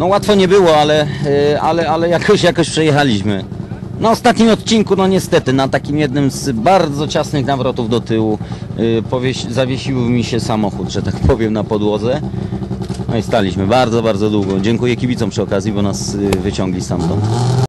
No łatwo nie było, ale, e, ale, ale jakoś, jakoś przejechaliśmy. Na ostatnim odcinku, no niestety, na takim jednym z bardzo ciasnych nawrotów do tyłu e, zawiesił mi się samochód, że tak powiem, na podłodze. No i staliśmy bardzo, bardzo długo. Dziękuję kibicom przy okazji, bo nas e, wyciągli stamtąd.